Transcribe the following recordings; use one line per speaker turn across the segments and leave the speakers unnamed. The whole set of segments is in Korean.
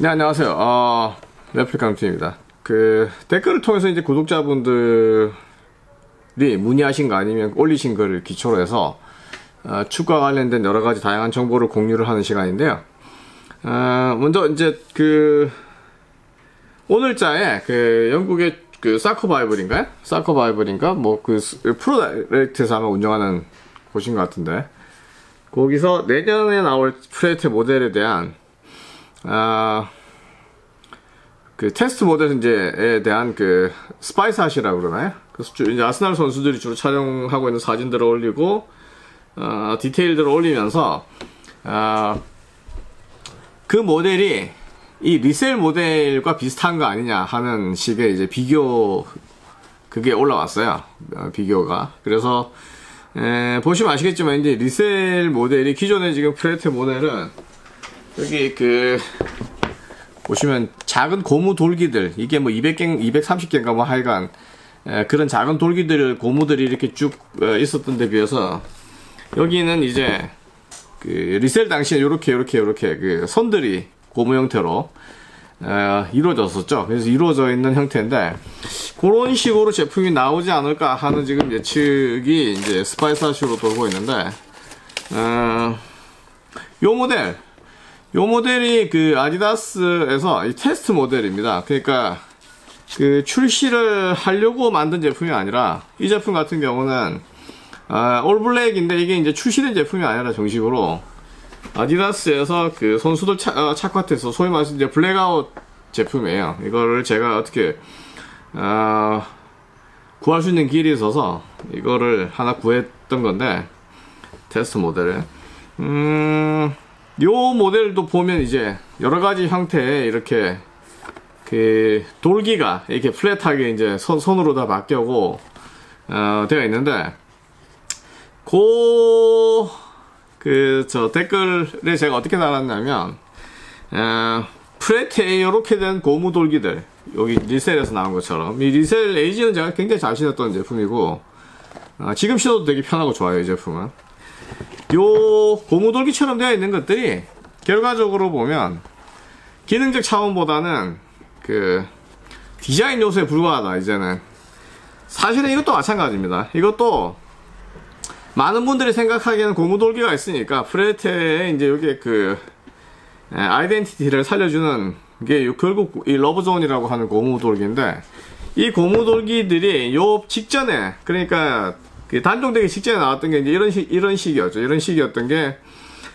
네, 안녕하세요. 어, 레플리카노트입니다. 그, 댓글을 통해서 이제 구독자분들이 문의하신 거 아니면 올리신 글을 기초로 해서, 어, 축구와 관련된 여러 가지 다양한 정보를 공유를 하는 시간인데요. 어, 먼저 이제 그, 오늘자에 그 영국의 그 Soccer Bible인가요? Soccer Bible인가? 뭐 그 Pro Direct에서 아마 운영하는 곳인 것 같은데. 거기서 내년에 나올 Predator 모델에 대한 아, 그 테스트 모델 이제에 대한 그 spy shot이라고 그러나요? 그래서 이제 아스날 선수들이 주로 촬영하고 있는 사진들을 올리고 어, 디테일들을 올리면서 어, 그 모델이 이 Lethal 모델과 비슷한 거 아니냐 하는 식의 이제 비교 그게 올라왔어요. 어, 비교가. 그래서 에, 보시면 아시겠지만 이제 Lethal 모델이 기존의 지금 Predator 모델은 여기 그 보시면 작은 고무 돌기들 이게 뭐 200개, 230개인가 뭐 하여간 에, 그런 작은 돌기들 고무들이 이렇게 쭉 어, 있었던 데 비해서 여기는 이제 그 Lethal 당시에 이렇게 이렇게 이렇게 그 선들이 고무 형태로 어, 이루어졌었죠. 그래서 이루어져 있는 형태인데 그런 식으로 제품이 나오지 않을까 하는 지금 예측이 이제 spy shot으로 돌고 있는데 어, 요 모델 요 모델이 그 아디다스에서 이 테스트 모델입니다. 그러니까 그 출시를 하려고 만든 제품이 아니라 이 제품 같은 경우는 아, all black인데 이게 이제 출시된 제품이 아니라 정식으로 아디다스에서 그 선수들 차, 어, 착화해서 소위 말해서 이제 블랙아웃 제품이에요. 이거를 제가 어떻게 어, 구할 수 있는 길이 있어서 이거를 하나 구했던 건데 테스트 모델을 음, 요 모델도 보면 이제 여러 가지 형태의 이렇게 그 돌기가 이렇게 플랫하게 이제 손, 손으로 다 바뀌고 어, 되어 있는데 고 그 저 댓글에 제가 어떻게 달았냐면 어, 프레트에 이렇게 된 고무 돌기들 여기 리셀에서 나온 것처럼. 이 리셀 에이지는 제가 굉장히 잘 신었던 제품이고 어, 지금 신어도 되게 편하고 좋아요 이 제품은 요 고무 돌기처럼 되어 있는 것들이 결과적으로 보면 기능적 차원보다는 그 디자인 요소에 불과하다 이제는. 사실은 이것도 마찬가지입니다. 이것도 많은 분들이 생각하기에는 고무돌기가 있으니까 프레테에 이제 여기에 그 identity를 살려주는 게 결국 이 rubber zone이라고 하는 고무돌기인데 이 고무돌기들이 요 직전에 그러니까 그 단종되기 직전에 나왔던 게 이제 이런 식 이런 식이었죠. 이런 식이었던 게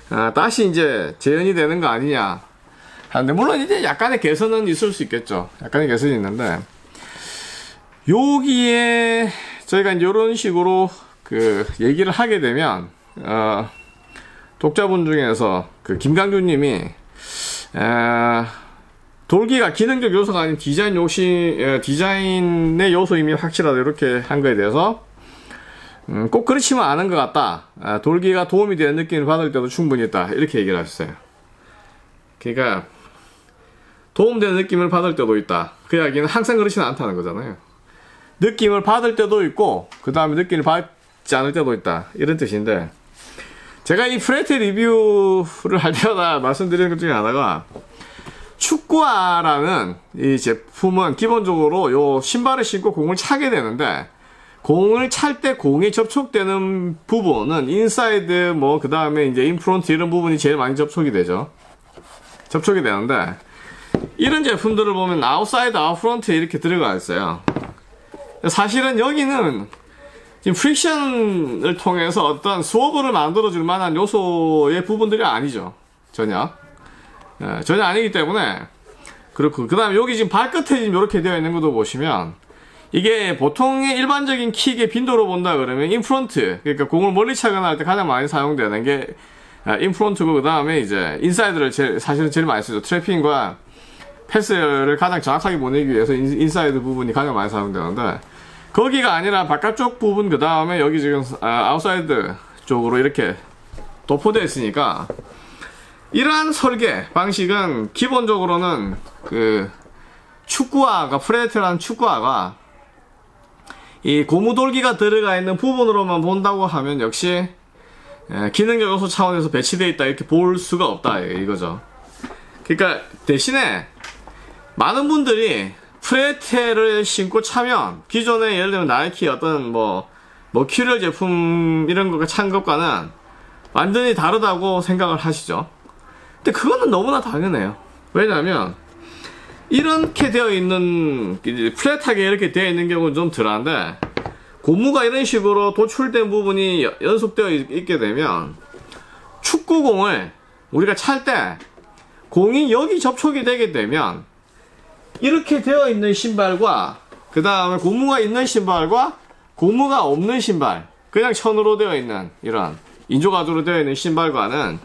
아, 다시 이제 재현이 되는 거 아니냐. 하는데 물론 이제 약간의 개선은 있을 수 있겠죠. 약간의 개선이 있는데. 여기에 저희가 이런 식으로 그 얘기를 하게 되면 어, 독자분 중에서 그 김강준님이 돌기가 기능적 요소가 아닌 디자인 요시 디자인의 요소임이 확실하다 이렇게 한 거에 대해서 음, 꼭 그렇지만 않은 것 같다. 아, 돌기가 도움이 되는 느낌을 받을 때도 충분히 있다. 이렇게 얘기를 하셨어요. 그러니까 도움되는 느낌을 받을 때도 있다. 그 이야기는 항상 그렇지는 않다는 거잖아요. 느낌을 받을 때도 있고 그 다음에 느낌을 받지 않을 때도 있다. 이런 뜻인데 제가 이 Predator 리뷰를 할 때마다 말씀드리는 것 중에 하나가 축구화라는 이 제품은 기본적으로 요 신발을 신고 공을 차게 되는데 공을 찰 때 공이 접촉되는 부분은 인사이드 뭐 그 다음에 이제 infront 이런 부분이 제일 많이 접촉이 되죠. 접촉이 되는데 이런 제품들을 보면 아웃사이드 outfront 이렇게 들어가 있어요. 사실은 여기는 지금 friction을 통해서 어떤 swerve를 만들어줄 만한 요소의 부분들이 아니죠. 전혀. 예, 전혀 아니기 때문에 그렇고 그 다음에 여기 지금 발끝에 지금 이렇게 되어 있는 것도 보시면 이게 보통의 일반적인 킥의 빈도로 본다 그러면 infront 그러니까 공을 멀리 차거나 할 때 가장 많이 사용되는 게 infront고 그 다음에 이제 인사이드를 제일, 사실은 제일 많이 쓰죠. 트래핑과 패스를 가장 정확하게 보내기 위해서 인, 사이드 부분이 가장 많이 사용되는데 거기가 아니라 바깥쪽 부분 그 다음에 여기 지금 아, 아웃사이드 쪽으로 이렇게 도포되어 있으니까 이러한 설계 방식은 기본적으로는 그 축구화가 Predator라는 축구화가 이 고무돌기가 들어가 있는 부분으로만 본다고 하면 역시 기능적 요소 차원에서 배치되어 있다 이렇게 볼 수가 없다 이거죠. 그러니까 대신에 많은 분들이 프레테를 신고 차면 기존에 예를 들면 나이키 어떤 뭐 머큐리얼 제품 이런 거가 찬 것과는 완전히 다르다고 생각을 하시죠. 근데 그거는 너무나 당연해요. 왜냐하면 이렇게 되어 있는 플랫하게 이렇게 되어 있는 경우는 좀 덜한데 고무가 이런 식으로 도출된 부분이 여- 연속되어 있- 있게 되면 축구공을 우리가 찰 때 공이 여기 접촉이 되게 되면 이렇게 되어 있는 신발과 그 다음에 고무가 있는 신발과 고무가 없는 신발 그냥 천으로 되어 있는 이런 인조가죽으로 되어 있는 신발과는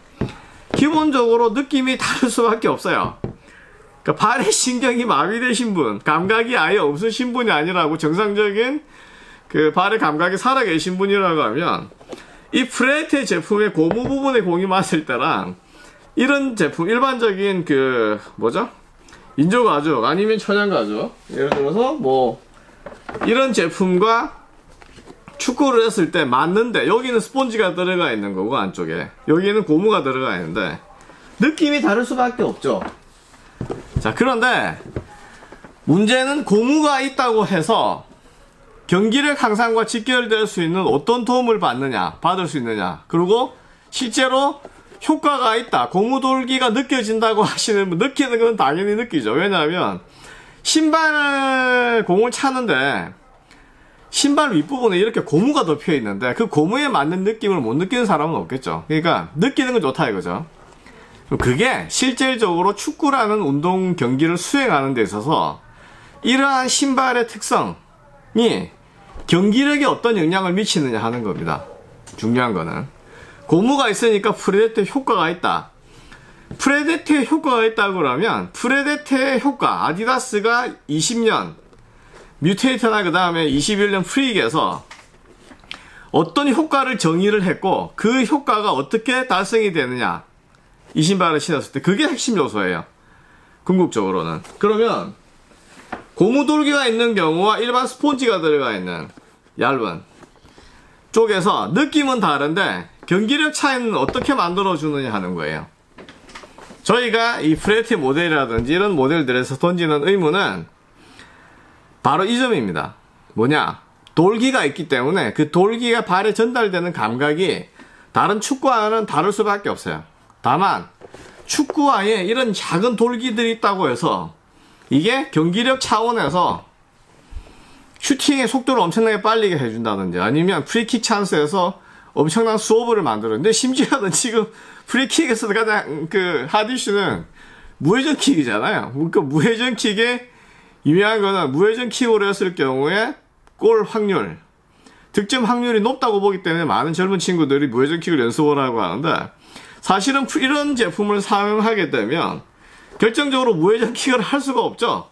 기본적으로 느낌이 다를 수밖에 없어요. 그러니까 발의 신경이 마비되신 분, 감각이 아예 없으신 분이 아니라고 정상적인 그 발의 감각이 살아계신 분이라고 하면 이 프레테 제품의 고무 부분에 공이 맞을 때랑 이런 제품 일반적인 그 뭐죠? 인조 가죽 아니면 천연 가죽 예를 들어서 뭐 이런 제품과 축구를 했을 때 맞는데 여기는 스폰지가 들어가 있는 거고 안쪽에 여기는 고무가 들어가 있는데 느낌이 다를 수밖에 없죠. 자 그런데 문제는 고무가 있다고 해서 경기력 향상과 직결될 수 있는 어떤 도움을 받느냐, 받을 수 있느냐, 그리고 실제로 효과가 있다, 고무 돌기가 느껴진다고 하시는 분, 느끼는 건 당연히 느끼죠. 왜냐하면, 신발 공을 차는데, 신발 윗부분에 이렇게 고무가 덮여 있는데, 그 고무에 맞는 느낌을 못 느끼는 사람은 없겠죠. 그러니까, 느끼는 건 좋다 이거죠. 그게 실질적으로 축구라는 운동 경기를 수행하는 데 있어서, 이러한 신발의 특성이 경기력에 어떤 영향을 미치느냐 하는 겁니다. 중요한 거는. 고무가 있으니까 프레데테 효과가 있다. 프레데테 효과가 있다고 그러면 프레데테의 효과 아디다스가 20년 뮤테이터나 그 다음에 21년 프리익에서 어떤 효과를 정의를 했고 그 효과가 어떻게 달성이 되느냐 이 신발을 신었을 때 그게 핵심 요소예요. 궁극적으로는. 그러면 고무돌기가 있는 경우와 일반 스폰지가 들어가 있는 얇은 쪽에서 느낌은 다른데 경기력 차이는 어떻게 만들어주느냐 하는 거예요. 저희가 이 프레티 모델이라든지 이런 모델들에서 던지는 의무는 바로 이 점입니다. 뭐냐? 돌기가 있기 때문에 그 돌기가 발에 전달되는 감각이 다른 축구와는 다를 수밖에 없어요. 다만 축구화에 이런 작은 돌기들이 있다고 해서 이게 경기력 차원에서 슈팅의 속도를 엄청나게 빨리게 해준다든지 아니면 프리킥 찬스에서 엄청난 swerve를 만들었는데 심지어는 지금 프리킥에서 가장 그 hot issue는 무회전 킥이잖아요. 그러니까 무회전 킥에 유명한 거는 무회전 킥으로 했을 경우에 골 확률, 득점 확률이 높다고 보기 때문에 많은 젊은 친구들이 무회전 킥을 연습을 하고 하는데 사실은 이런 제품을 사용하게 되면 결정적으로 무회전 킥을 할 수가 없죠.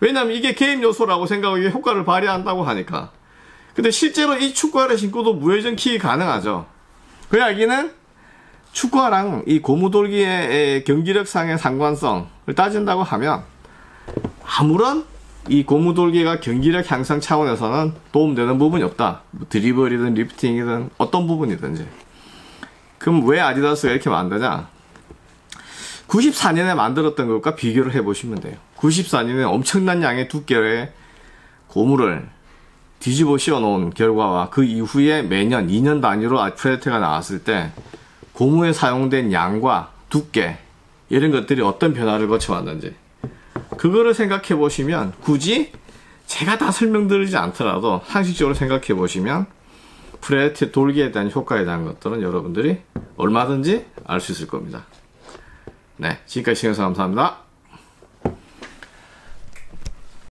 왜냐면 이게 게임 요소라고 생각하고 이게 효과를 발휘한다고 하니까. 근데 실제로 이 축구화를 신고도 무회전 킥이 가능하죠. 그 이야기는 축구화랑 이 고무돌기의 경기력상의 상관성을 따진다고 하면 아무런 이 고무돌기가 경기력 향상 차원에서는 도움되는 부분이 없다. 뭐 드리블이든 리프팅이든 어떤 부분이든지. 그럼 왜 아디다스가 이렇게 만드냐? 94년에 만들었던 것과 비교를 해보시면 돼요. 94년에 엄청난 양의 두께의 고무를 뒤집어 씌워놓은 결과와 그 이후에 매년 2년 단위로 아프레테가 나왔을 때 고무에 사용된 양과 두께 이런 것들이 어떤 변화를 거쳐왔는지 그거를 생각해 보시면 굳이 제가 다 설명드리지 않더라도 상식적으로 생각해 보시면 프레테 돌기에 대한 효과에 대한 것들은 여러분들이 얼마든지 알 수 있을 겁니다. 네, 지금까지 시청해주셔서 감사합니다.